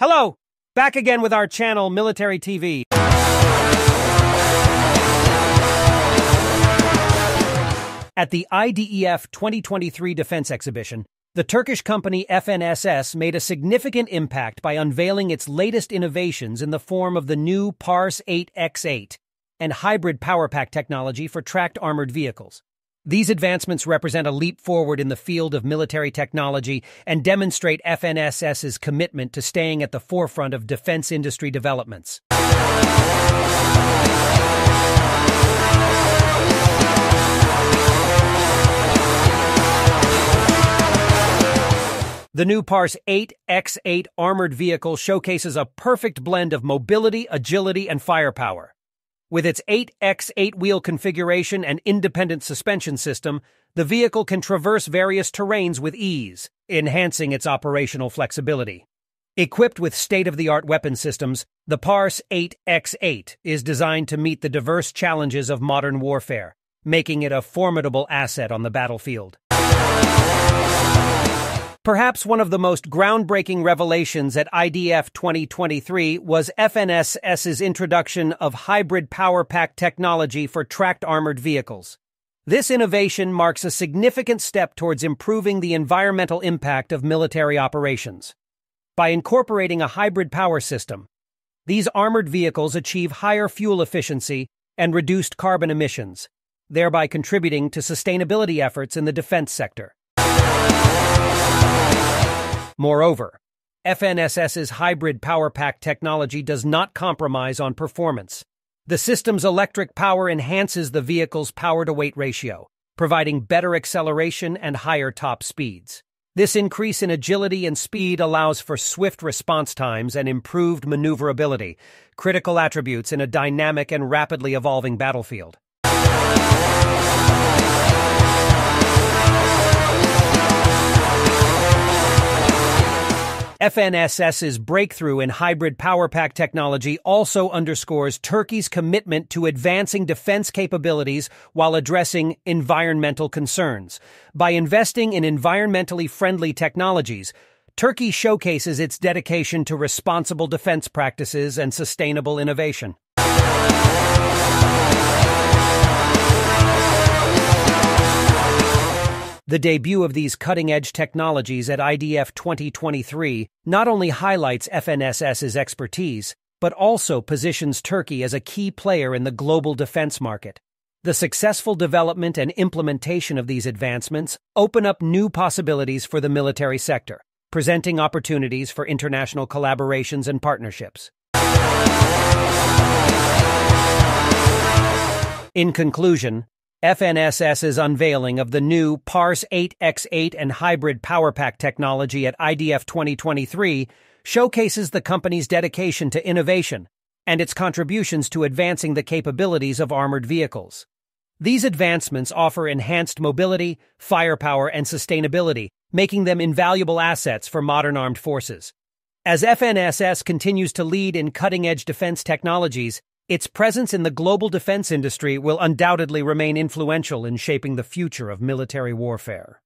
Hello! Back again with our channel, Military TV. At the IDEF 2023 Defense Exhibition, the Turkish company FNSS made a significant impact by unveiling its latest innovations in the form of the new Pars 8X8 and hybrid power pack technology for tracked armored vehicles. These advancements represent a leap forward in the field of military technology and demonstrate FNSS's commitment to staying at the forefront of defense industry developments. The new Pars 8X8 armored vehicle showcases a perfect blend of mobility, agility, and firepower. With its 8x8 wheel configuration and independent suspension system, the vehicle can traverse various terrains with ease, enhancing its operational flexibility. Equipped with state-of-the-art weapon systems, the Pars 8x8 is designed to meet the diverse challenges of modern warfare, making it a formidable asset on the battlefield. Perhaps one of the most groundbreaking revelations at IDEF 2023 was FNSS's introduction of hybrid power pack technology for tracked armored vehicles. This innovation marks a significant step towards improving the environmental impact of military operations. By incorporating a hybrid power system, these armored vehicles achieve higher fuel efficiency and reduced carbon emissions, thereby contributing to sustainability efforts in the defense sector. Moreover, FNSS's hybrid power pack technology does not compromise on performance. The system's electric power enhances the vehicle's power to weight ratio, providing better acceleration and higher top speeds. This increase in agility and speed allows for swift response times and improved maneuverability, critical attributes in a dynamic and rapidly evolving battlefield. FNSS's breakthrough in hybrid power pack technology also underscores Turkey's commitment to advancing defense capabilities while addressing environmental concerns. By investing in environmentally friendly technologies, Turkey showcases its dedication to responsible defense practices and sustainable innovation. The debut of these cutting edge technologies at IDEF 2023 not only highlights FNSS's expertise, but also positions Turkey as a key player in the global defense market. The successful development and implementation of these advancements open up new possibilities for the military sector, presenting opportunities for international collaborations and partnerships. In conclusion, FNSS's unveiling of the new Pars 8X8 and hybrid power pack technology at IDEF 2023 showcases the company's dedication to innovation and its contributions to advancing the capabilities of armored vehicles. These advancements offer enhanced mobility, firepower, and sustainability, making them invaluable assets for modern armed forces. As FNSS continues to lead in cutting-edge defense technologies, its presence in the global defense industry will undoubtedly remain influential in shaping the future of military warfare.